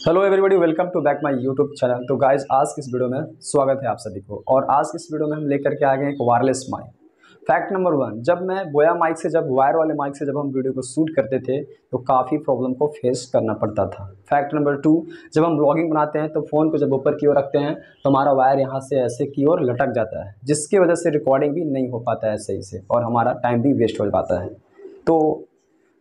Hello everybody welcome to back my YouTube channel तो guys आज की इस वीडियो में स्वागत है आप सभी को। और आज की इस वीडियो में हम लेकर के आ गए एक wireless mic fact number one जब मैं बोया माइक से, जब वायर वाले माइक से जब हम वीडियो को शूट करते थे तो काफ़ी प्रॉब्लम को फेस करना पड़ता था। फैक्ट नंबर टू जब हम ब्लॉगिंग बनाते हैं तो फ़ोन को जब ऊपर की ओर रखते हैं तो हमारा वायर यहाँ से ऐसे की ओर लटक जाता है, जिसकी वजह से रिकॉर्डिंग भी नहीं हो पाता है सही से, और हमारा टाइम भी वेस्ट हो पाता है। तो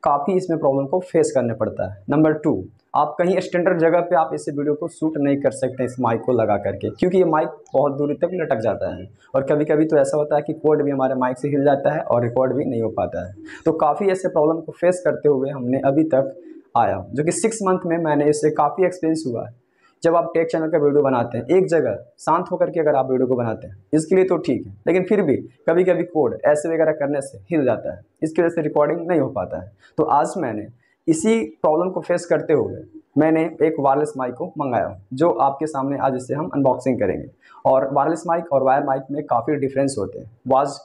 काफ़ी इसमें प्रॉब्लम को फेस करने पड़ता है। नंबर टू आप कहीं स्टैंडर्ड जगह पे आप इस वीडियो को शूट नहीं कर सकते इस माइक को लगा करके, क्योंकि ये माइक बहुत दूरी तक लटक जाता है। और कभी कभी तो ऐसा होता है कि कोड भी हमारे माइक से हिल जाता है और रिकॉर्ड भी नहीं हो पाता है। तो काफ़ी ऐसे प्रॉब्लम को फेस करते हुए हमने अभी तक आया, जो कि सिक्स मंथ में मैंने इससे काफ़ी एक्सपीरियंस हुआ है। जब आप टेक चैनल का वीडियो बनाते हैं, एक जगह शांत होकर के अगर आप वीडियो को बनाते हैं, इसके लिए तो ठीक है, लेकिन फिर भी कभी कभी कोड ऐसे वगैरह करने से हिल जाता है, इसकी वजह से रिकॉर्डिंग नहीं हो पाता है। तो आज मैंने इसी प्रॉब्लम को फेस करते हुए मैंने एक वायरलेस माइक को मंगाया जो आपके सामने आज इसे हम अनबॉक्सिंग करेंगे। और वायरलेस माइक और वायर माइक में काफ़ी डिफरेंस होते हैं, वाज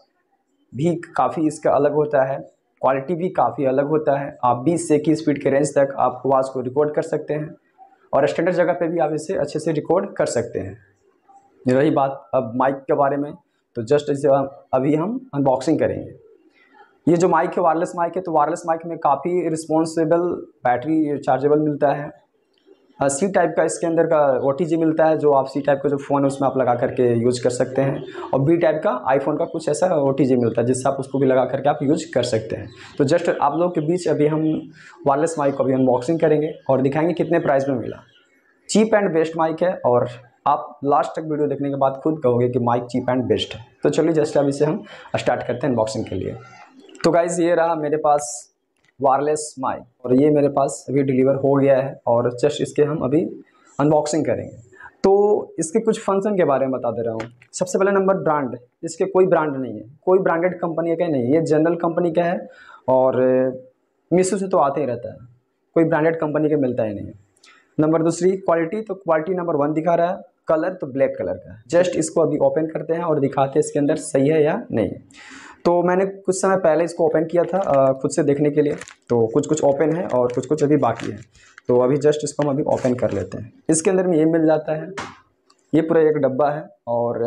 भी काफ़ी इसका अलग होता है क्वालिटी भी काफ़ी अलग होता है, आप बीस से इक्कीस स्पीड के रेंज तक आप आवाज़ को रिकॉर्ड कर सकते हैं। और स्टैंडर्ड जगह पे भी आप इसे अच्छे से रिकॉर्ड कर सकते हैं। रही बात अब माइक के बारे में। तो जस्ट इसे, अभी हम अनबॉक्सिंग करेंगे। ये जो माइक है वायरलेस माइक है तो वायरलेस माइक में काफ़ी रिस्पॉन्सिबल बैटरी चार्जेबल मिलता है। सी टाइप का इसके अंदर का ओटीजी मिलता है, जो आप सी टाइप का जो फ़ोन है, उसमें आप लगा करके यूज़ कर सकते हैं। और बी टाइप का आईफोन का कुछ ऐसा ओटीजी मिलता है, जिससे आप उसको भी लगा करके आप यूज़ कर सकते हैं। तो जस्ट आप लोग के बीच अभी हम वायरलेस माइक को अभी अनबॉक्सिंग करेंगे और दिखाएँगे कितने प्राइस में मिला। चीप एंड बेस्ट माइक है और आप लास्ट तक वीडियो देखने के बाद खुद कहोगे कि माइक चीप एंड बेस्ट है। तो चलिए जस्ट अभी से हम स्टार्ट करते हैं अनबॉक्सिंग के लिए। तो गाइज़ ये रहा मेरे पास वायरलेस माइक और ये मेरे पास अभी डिलीवर हो गया है और जस्ट इसके हम अभी अनबॉक्सिंग करेंगे। तो इसके कुछ फ़ंक्शन के बारे में बता दे रहा हूँ। सबसे पहले नंबर ब्रांड इसके कोई ब्रांड नहीं है। कोई ब्रांडेड कंपनी का नहीं है। ये जनरल कंपनी का है और मीशो से तो आते ही रहता है। कोई ब्रांडेड कंपनी का मिलता ही नहीं है। नंबर दूसरी क्वालिटी तो क्वालिटी नंबर वन दिखा रहा है। कलर तो ब्लैक कलर का जस्ट इसको अभी ओपन करते हैं और दिखाते हैं इसके अंदर सही है या नहीं। तो मैंने कुछ समय पहले इसको ओपन किया था खुद से देखने के लिए। तो कुछ कुछ ओपन है और कुछ कुछ अभी बाकी है। तो अभी जस्ट इसको हम अभी ओपन कर लेते हैं। इसके अंदर में ये मिल जाता है। ये पूरा एक डब्बा है और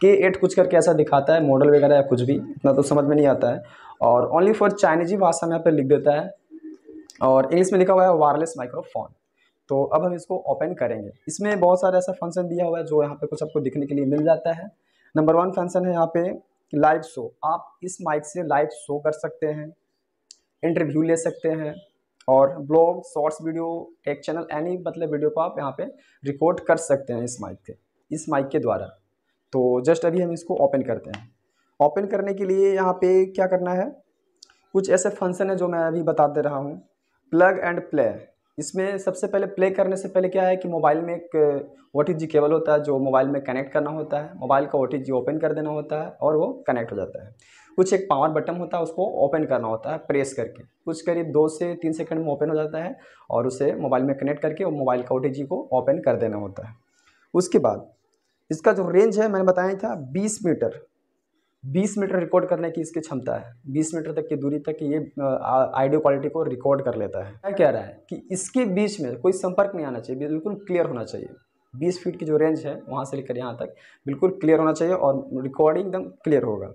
के एट कुछ करके ऐसा दिखाता है मॉडल वगैरह या कुछ भी, इतना तो समझ में नहीं आता है। और ओनली फॉर चाइनीजी भाषा में यहाँ पर लिख देता है। और इंग्लिश में लिखा हुआ है वायरलेस माइक्रोफोन तो अब हम इसको ओपन करेंगे। इसमें बहुत सारा ऐसा फ़ंक्शन दिया हुआ है जो यहाँ पे कुछ आपको दिखने के लिए मिल जाता है। नंबर वन फ़ंक्शन है यहाँ पे लाइव शो। आप इस माइक से लाइव शो कर सकते हैं इंटरव्यू ले सकते हैं और blog shorts video tech channel any मतलब वीडियो को आप यहाँ पे रिकॉर्ड कर सकते हैं इस माइक के, इस माइक के द्वारा। तो जस्ट अभी हम इसको ओपन करते हैं। ओपन करने के लिए यहाँ पे क्या करना है? कुछ ऐसे फ़ंक्शन है जो मैं अभी बता दे रहा हूँ। प्लग एंड प्ले इसमें सबसे पहले प्ले करने से पहले क्या है कि मोबाइल में एक ओ केबल होता है जो मोबाइल में कनेक्ट करना होता है। मोबाइल का ओटीजी ओपन कर देना होता है और वो कनेक्ट हो जाता है। कुछ एक पावर बटन होता है उसको ओपन करना होता है प्रेस करके। कुछ करीब दो से तीन सेकंड में ओपन हो जाता है और उसे मोबाइल में कनेक्ट करके और मोबाइल का ओटीजी को ओपन कर देना होता है। उसके बाद इसका जो रेंज है मैंने बताया था बीस मीटर। 20 मीटर रिकॉर्ड करने की इसकी क्षमता है। 20 मीटर तक की दूरी तक ये आइडियो क्वालिटी को रिकॉर्ड कर लेता है। क्या कह रहा है कि इसके बीच में कोई संपर्क नहीं आना चाहिए, बिल्कुल क्लियर होना चाहिए। 20 फीट की जो रेंज है, वहाँ से लेकर यहाँ तक, बिल्कुल क्लियर होना चाहिए और रिकॉर्डिंग एकदम क्लियर होगा।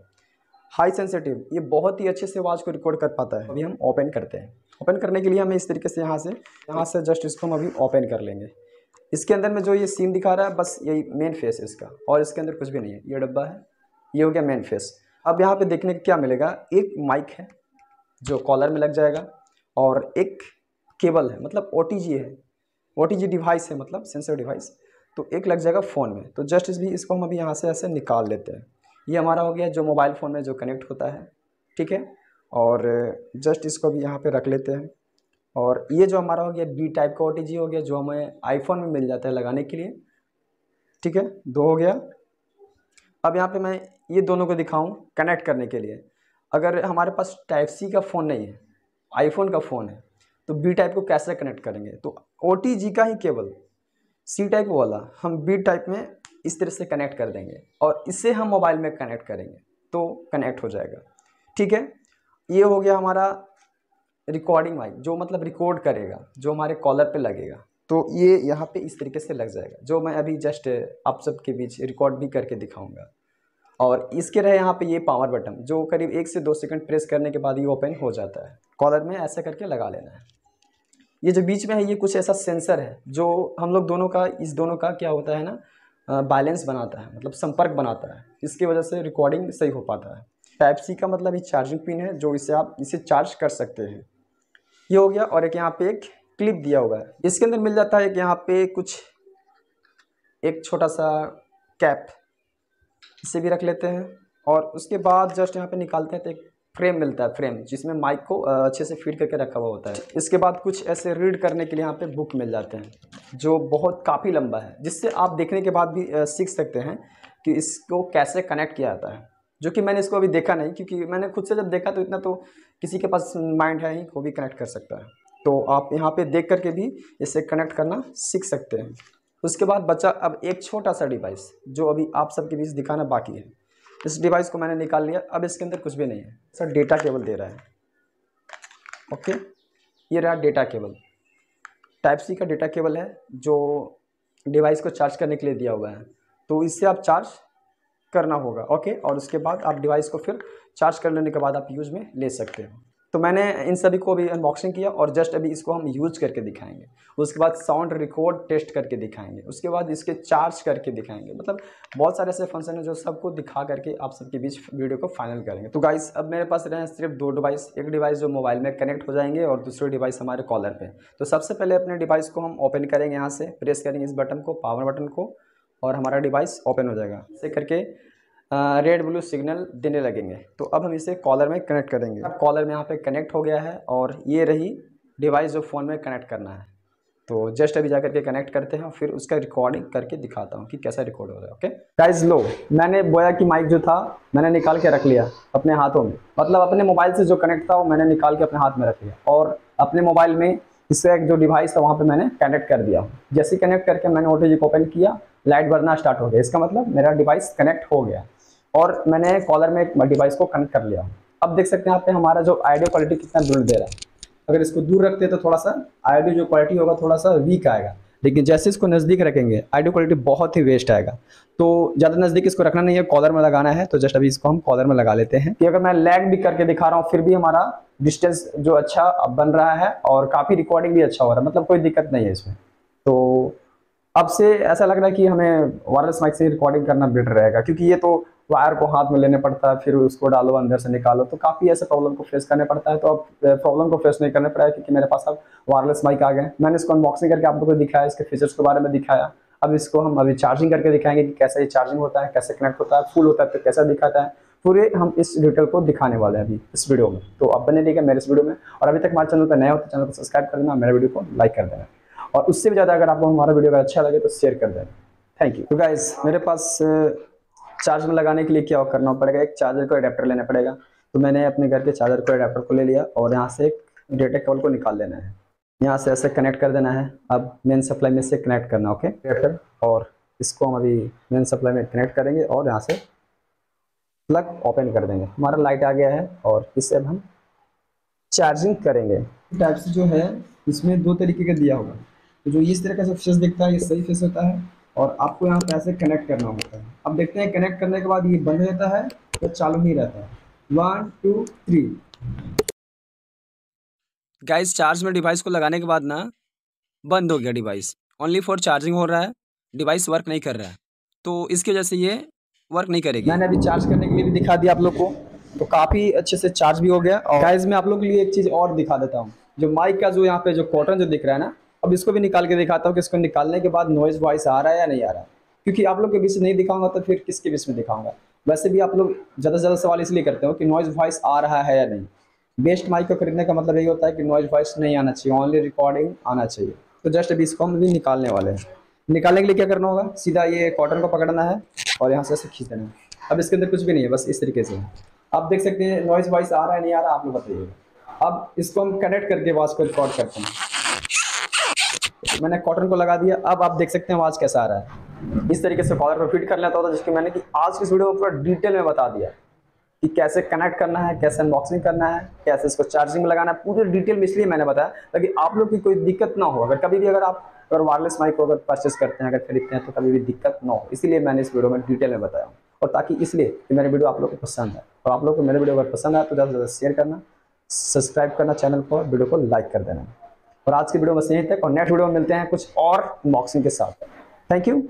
हाई सेंसिटिव ये बहुत ही अच्छे से आवाज़ को रिकॉर्ड कर पाता है। अभी हम ओपन करते हैं। ओपन करने के लिए हमें इस तरीके से यहाँ से यहाँ से जस्ट इसको हम अभी ओपन कर लेंगे। इसके अंदर में जो ये सीन दिखा रहा है, बस यही मेन फेस है इसका। और इसके अंदर कुछ भी नहीं है। ये डब्बा है। ये हो गया मेन फेस अब यहाँ पे देखने को क्या मिलेगा? एक माइक है, जो कॉलर में लग जाएगा, और एक केबल है मतलब ओटीजी है। ओ डिवाइस है मतलब सेंसर डिवाइस तो एक लग जाएगा फ़ोन में। तो जस्ट इस भी, इसको हम अभी यहाँ से ऐसे निकाल लेते हैं। ये हमारा हो गया जो मोबाइल फ़ोन में जो कनेक्ट होता है, ठीक है? और जस्ट इसको भी यहाँ पे रख लेते हैं। और ये जो हमारा हो गया बी टाइप का ओटीजी हो गया, जो हमें आईफोन में मिल जाता है लगाने के लिए, ठीक है? दो हो गया। अब यहाँ पे मैं ये दोनों को दिखाऊँ कनेक्ट करने के लिए। अगर हमारे पास टाइप सी का फ़ोन नहीं है आईफोन का फ़ोन है तो बी टाइप को कैसे कनेक्ट करेंगे? तो ओटीजी का ही केवल सी टाइप वाला हम बी टाइप में इस तरह से कनेक्ट कर देंगे और इसे हम मोबाइल में कनेक्ट करेंगे तो कनेक्ट हो जाएगा। ठीक है? ये हो गया हमारा रिकॉर्डिंग माइक जो मतलब रिकॉर्ड करेगा, जो हमारे कॉलर पे लगेगा। तो ये यहाँ पे इस तरीके से लग जाएगा, जो मैं अभी जस्ट आप सबके बीच रिकॉर्ड भी करके दिखाऊँगा। और इसके रहे यहाँ पे ये पावर बटन जो करीब एक से दो सेकंड प्रेस करने के बाद ये ओपन हो जाता है। कॉलर में ऐसा करके लगा लेना है। ये जो बीच में है, ये कुछ ऐसा सेंसर है, जो हम लोग दोनों का, इस दोनों का क्या होता है ना बैलेंस बनाता है मतलब संपर्क बनाता है। इसकी वजह से रिकॉर्डिंग सही हो पाता है। टाइप सी का मतलब ये चार्जिंग पिन है, जो इसे आप, इसे चार्ज कर सकते हैं। ये हो गया और एक यहाँ पे एक क्लिप दिया हुआ है। इसके अंदर मिल जाता है कि यहाँ पे कुछ एक छोटा सा कैप, इसे भी रख लेते हैं और उसके बाद जस्ट यहाँ पे निकालते हैं तो एक फ्रेम मिलता है, फ्रेम, जिसमें माइक को अच्छे से फिट करके रखा हुआ होता है। इसके बाद कुछ ऐसे रीड करने के लिए यहाँ पे बुक मिल जाते हैं, जो बहुत काफ़ी लंबा है, जिससे आप देखने के बाद भी सीख सकते हैं कि इसको कैसे कनेक्ट किया जाता है, जो कि मैंने इसको अभी देखा नहीं, क्योंकि मैंने खुद से जब देखा तो इतना तो किसी के पास माइंड है ही, वो भी कनेक्ट कर सकता है। तो आप यहाँ पे देख करके भी इसे कनेक्ट करना सीख सकते हैं। उसके बाद बचा अब एक छोटा सा डिवाइस जो अभी आप सबके बीच दिखाना बाकी है। इस डिवाइस को मैंने निकाल लिया, अब इसके अंदर कुछ भी नहीं है। सर डेटा केबल दे रहा है। ओके ये रहा डेटा केबल टाइप सी का डेटा केबल है, जो डिवाइस को चार्ज करने के लिए दिया हुआ है। तो इससे आप चार्ज करना होगा। ओके और उसके बाद आप डिवाइस को फिर चार्ज कर लेने के बाद आप यूज़ में ले सकते हो। तो मैंने इन सभी को अभी अनबॉक्सिंग किया और जस्ट अभी इसको हम यूज़ करके दिखाएँगे। उसके बाद साउंड रिकॉर्ड टेस्ट करके दिखाएँगे। उसके बाद इसके चार्ज करके दिखाएँगे। मतलब बहुत सारे ऐसे फ़ंक्शन है जो सबको दिखा करके आप सबके बीच वीडियो को फाइनल करेंगे। तो गाइस अब मेरे पास रहे सिर्फ़ दो डिवाइस एक डिवाइस जो मोबाइल में कनेक्ट हो जाएँगे और दूसरे डिवाइस हमारे कॉलर पर तो सबसे पहले अपने डिवाइस को हम ओपन करेंगे यहाँ से। प्रेस करेंगे इस बटन को पावर बटन को और हमारा डिवाइस ओपन हो जाएगा। इसे करके रेड ब्लू सिग्नल देने लगेंगे। तो अब हम इसे कॉलर में कनेक्ट करेंगे। अब कॉलर में यहाँ पे कनेक्ट हो गया है और ये रही डिवाइस जो फ़ोन में कनेक्ट करना है। तो जस्ट अभी जा करके कनेक्ट करते हैं फिर उसका रिकॉर्डिंग करके दिखाता हूँ कि कैसा रिकॉर्ड हो रहा है ओके गाइज़ लो, मैंने बोया की माइक जो था, मैंने निकाल के रख लिया अपने हाथों में। मतलब अपने मोबाइल से जो कनेक्ट था, वो मैंने निकाल के अपने हाथ में रख लिया। और अपने मोबाइल में इससे एक जो डिवाइस था, वहाँ पे मैंने कनेक्ट कर दिया। जैसे कनेक्ट करके मैंने ओ को ओपन किया लाइट भरना स्टार्ट हो गया। इसका मतलब मेरा डिवाइस कनेक्ट हो गया। और मैंने कॉलर में एक डिवाइस को कनेक्ट कर लिया। अब देख सकते हैं यहाँ पे हमारा जो आइडियो क्वालिटी कितना बिल्ड दे रहा है। अगर इसको दूर रखते तो थोड़ा सा आइडियो जो क्वालिटी होगा थोड़ा सा वीक आएगा। लेकिन जैसे इसको नज़दीक रखेंगे आइडियो क्वालिटी बहुत ही वेस्ट आएगा। तो ज़्यादा नज़दीक इसको रखना नहीं है कॉलर में लगाना है। तो जस्ट अभी इसको हम कॉलर में लगा लेते हैं। कि अगर मैं लैग भी करके दिखा रहा हूँ, फिर भी हमारा डिस्टेंस जो अच्छा बन रहा है और काफ़ी रिकॉर्डिंग भी अच्छा हो रहा है। मतलब कोई दिक्कत नहीं है इसमें। तो अब से ऐसा लग रहा है कि हमें वायरलेस माइक से रिकॉर्डिंग करना बेटर रहेगा, क्योंकि ये तो वायर को हाथ में लेने पड़ता है, फिर उसको डालो, अंदर से निकालो। तो काफ़ी ऐसे प्रॉब्लम को फेस करने पड़ता है। तो अब प्रॉब्लम को फेस नहीं करने पड़ा क्योंकि मेरे पास अब वायरलेस माइक आ गए मैंने इसको अनबॉक्सिंग करके आप लोगों को दिखाया, इसके फीचर्स के बारे में दिखाया। अब इसको हम अभी चार्जिंग करके दिखाएँगे कि कैसे ये चार्जिंग होता है, कैसे कनेक्ट होता है फुल होता है तो कैसा दिखाता है। पूरे हम इस डिटेल को दिखाने वाले हैं अभी इस वीडियो में। तो अब बने रहिएगा मेरे इस वीडियो में। और अभी तक हमारे चैनल पर नया हो तो चैनल को सब्सक्राइब कर देना, मेरे वीडियो को लाइक कर देना। और उससे भी ज़्यादा अगर आपको हमारा वीडियो अगर अच्छा लगे तो शेयर कर देना। थैंक यू तो गाइज़ मेरे पास चार्ज में लगाने के लिए क्या करना पड़ेगा? एक चार्जर को अडेप्टर लेना पड़ेगा। तो मैंने अपने घर के चार्जर को अडेप्टर को ले लिया और यहाँ से एक डेटा केबल को निकाल लेना है। यहाँ से ऐसे कनेक्ट कर देना है। अब मेन सप्लाई में से कनेक्ट करना ओके अडेप्टर और इसको हम अभी मेन सप्लाई में कनेक्ट करेंगे और यहाँ से प्लग ओपन कर देंगे। हमारा लाइट आ गया है और इससे अब हम चार्जिंग करेंगे। टाइप से जो है, इसमें दो तरीके का दिया होगा। तो जो इस तरह का जो फेस दिखता है, ये सही फेस होता है। और आपको यहाँ पे ऐसे कनेक्ट करना होता है। अब देखते हैं कनेक्ट करने के बाद ये बंद रहता है तो चालू नहीं रहता है। One two three guys charge में डिवाइस को लगाने के बाद ना बंद हो गया डिवाइस ओनली फॉर चार्जिंग हो रहा है डिवाइस वर्क नहीं कर रहा है। तो इसकी वजह से ये वर्क नहीं करेगी। मैंने अभी चार्ज करने के लिए भी दिखा दिया आप लोग को तो काफ़ी अच्छे से चार्ज भी हो गया। और गाइस मैं आप लोग के लिए एक चीज़ और दिखा देता हूँ। जो माइक का जो यहाँ पे जो कॉटन जो दिख रहा है ना अब इसको भी निकाल के दिखाता हूँ कि इसको निकालने के बाद नॉइज़ वॉइस आ रहा है या नहीं आ रहा क्योंकि आप लोग के बीच नहीं दिखाऊँगा तो फिर किसके बीच में दिखाऊँगा? वैसे भी आप लोग ज़्यादा से ज़्यादा सवाल इसलिए करते हो कि नॉइज़ वॉइस आ रहा है या नहीं। बेस्ट माइक को खरीदने का मतलब यही होता है कि नॉइज़ वॉइस नहीं आना चाहिए ओनली रिकॉर्डिंग आना चाहिए। तो जस्ट अभी इसको हम भी निकालने वाले हैं। निकालने के लिए क्या करना होगा? सीधा ये कॉटन को पकड़ना है और यहाँ से ऐसे खींच देना है। अब इसके अंदर कुछ भी नहीं है, बस इस तरीके से। आप देख सकते हैं नॉइज़ वॉइस आ रहा है, नहीं आ रहा, आप लोग बताइएगा। अब इसको हम कनेक्ट करके वॉइस को रिकॉर्ड करते हैं। मैंने कॉटन को लगा दिया। अब आप देख सकते हैं आवाज़ कैसा आ रहा है। इस तरीके से कॉलर पर फिट कर लेता होता जिसकी मैंने कि आज की इस वीडियो में पूरा डिटेल में बता दिया कि कैसे कनेक्ट करना है, कैसे अनबॉक्सिंग करना है, कैसे इसको चार्जिंग में लगाना है। पूरी डिटेल में इसलिए मैंने बताया, ताकि आप लोग की कोई दिक्कत ना हो। अगर कभी भी अगर आप अगर वायरलेस माइक को अगर परचेस करते हैं, अगर खरीदते हैं तो कभी भी दिक्कत ना हो। इसीलिए मैंने इस वीडियो में डिटेल में बताया और ताकि इसलिए कि मेरे वीडियो आप लोग को पसंद है और आप लोग को मेरे वीडियो अगर पसंद आए तो ज़्यादा से ज़्यादा शेयर करना सब्सक्राइब करना चैनल को वीडियो को लाइक कर देना। और आज की वीडियो बस यही तक और नेक्स्ट वीडियो में मिलते हैं कुछ और बॉक्सिंग के साथ। Thank you